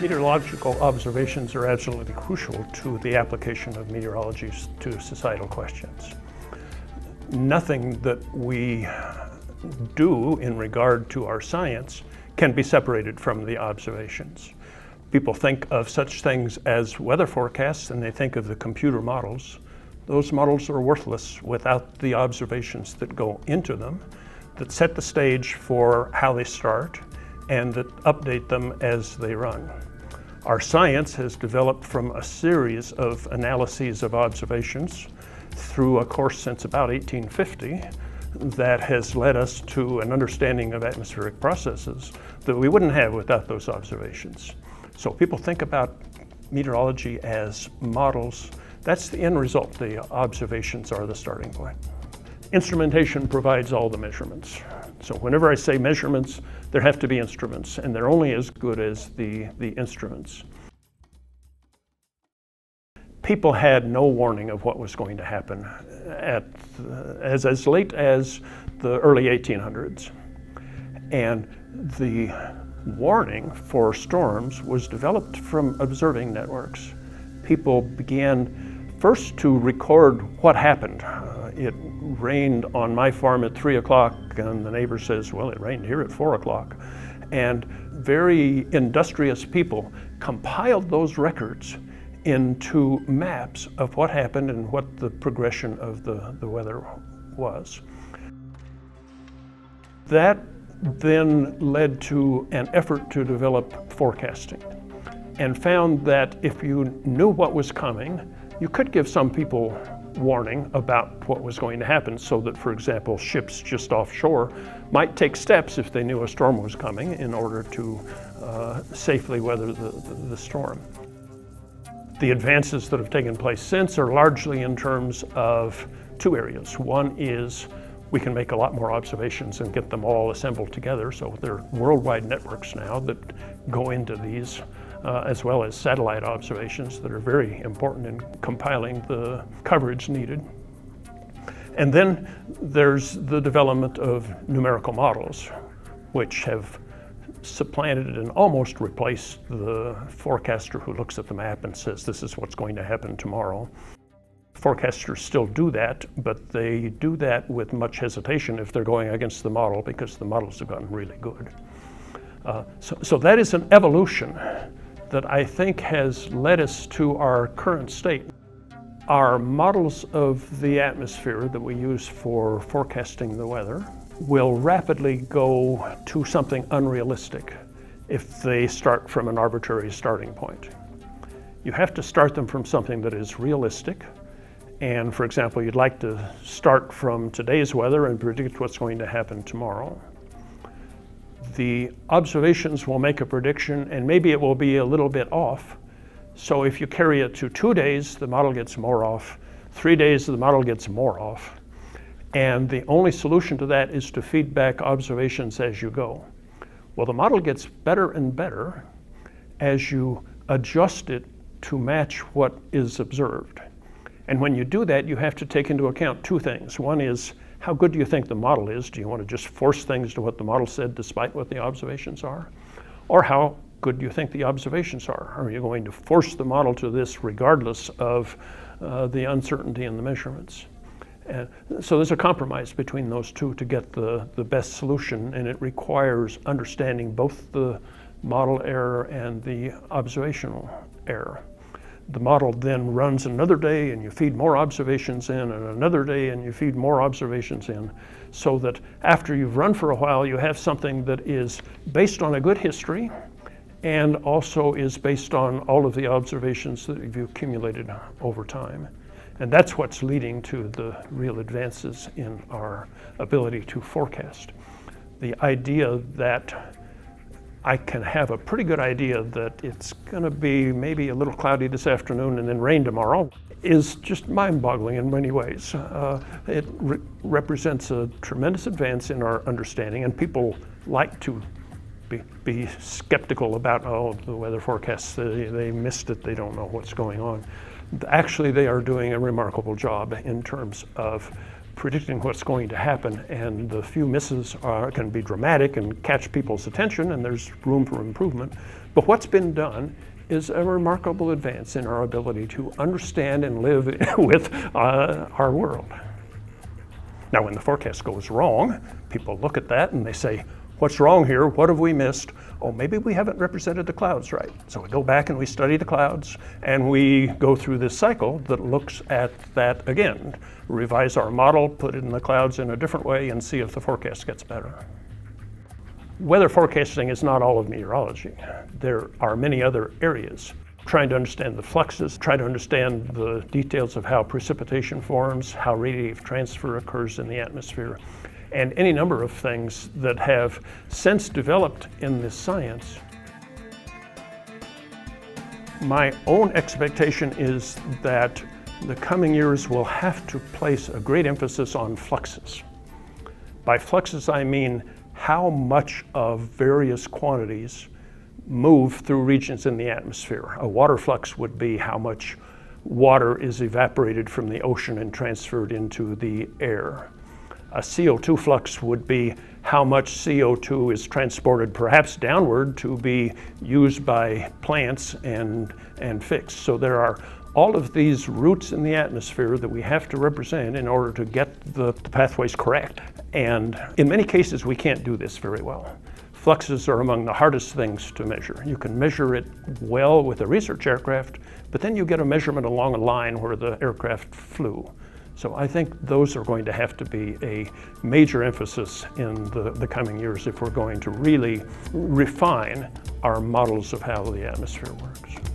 Meteorological observations are absolutely crucial to the application of meteorology to societal questions. Nothing that we do in regard to our science can be separated from the observations. People think of such things as weather forecasts and they think of the computer models. Those models are worthless without the observations that go into them, that set the stage for how they start, and that update them as they run. Our science has developed from a series of analyses of observations through a course since about 1850 that has led us to an understanding of atmospheric processes that we wouldn't have without those observations. So people think about meteorology as models. That's the end result. The observations are the starting point. Instrumentation provides all the measurements. So whenever I say measurements, there have to be instruments, and they're only as good as the, the instruments. People had no warning of what was going to happen at, uh, as, as late as the early 1800s. And the warning for storms was developed from observing networks. People began first to record what happened. Uh, it rained on my farm at three o'clock and the neighbor says, well, it rained here at four o'clock. And very industrious people compiled those records into maps of what happened and what the progression of the, the weather was. That then led to an effort to develop forecasting and found that if you knew what was coming, you could give some people warning about what was going to happen so that, for example, ships just offshore might take steps if they knew a storm was coming in order to uh, safely weather the, the, the storm. The advances that have taken place since are largely in terms of two areas. One is we can make a lot more observations and get them all assembled together. So there are worldwide networks now that go into these, uh, as well as satellite observations that are very important in compiling the coverage needed. And then there's the development of numerical models, which have supplanted and almost replaced the forecaster who looks at the map and says, this is what's going to happen tomorrow. Forecasters still do that, but they do that with much hesitation if they're going against the model because the models have gotten really good. Uh, so, so that is an evolution that I think has led us to our current state. Our models of the atmosphere that we use for forecasting the weather will rapidly go to something unrealistic if they start from an arbitrary starting point. You have to start them from something that is realistic. And for example, you'd like to start from today's weather and predict what's going to happen tomorrow. The observations will make a prediction and maybe it will be a little bit off. So if you carry it to two days, the model gets more off. Three days, the model gets more off. And the only solution to that is to feed back observations as you go. Well, the model gets better and better as you adjust it to match what is observed. And when you do that, you have to take into account two things. One is, how good do you think the model is? Do you want to just force things to what the model said despite what the observations are? Or how good do you think the observations are? Are you going to force the model to this regardless of uh, the uncertainty in the measurements? And so there's a compromise between those two to get the, the best solution, and it requires understanding both the model error and the observational error. The model then runs another day and you feed more observations in and another day and you feed more observations in so that after you've run for a while you have something that is based on a good history and also is based on all of the observations that you've accumulated over time. And that's what's leading to the real advances in our ability to forecast. The idea that I can have a pretty good idea that it's going to be maybe a little cloudy this afternoon and then rain tomorrow is just mind-boggling in many ways. Uh, it re represents a tremendous advance in our understanding, and people like to be, be skeptical about, oh, the weather forecasts, they, they missed it, they don't know what's going on actually they are doing a remarkable job in terms of predicting what's going to happen, and the few misses are, can be dramatic and catch people's attention, and there's room for improvement. But what's been done is a remarkable advance in our ability to understand and live with uh, our world. Now, when the forecast goes wrong, people look at that and they say, What's wrong here? What have we missed? Oh, maybe we haven't represented the clouds right. So we go back and we study the clouds and we go through this cycle that looks at that again. Revise our model, put it in the clouds in a different way, and see if the forecast gets better. Weather forecasting is not all of meteorology. There are many other areas. Trying to understand the fluxes, try to understand the details of how precipitation forms, how radiative transfer occurs in the atmosphere, and any number of things that have since developed in this science. My own expectation is that the coming years will have to place a great emphasis on fluxes. By fluxes, I mean how much of various quantities move through regions in the atmosphere. A water flux would be how much water is evaporated from the ocean and transferred into the air. A CO2 flux would be how much CO2 is transported perhaps downward to be used by plants and, and fixed. So there are all of these routes in the atmosphere that we have to represent in order to get the, the pathways correct. And in many cases, we can't do this very well. Fluxes are among the hardest things to measure. You can measure it well with a research aircraft, but then you get a measurement along a line where the aircraft flew. So I think those are going to have to be a major emphasis in the, the coming years if we're going to really refine our models of how the atmosphere works.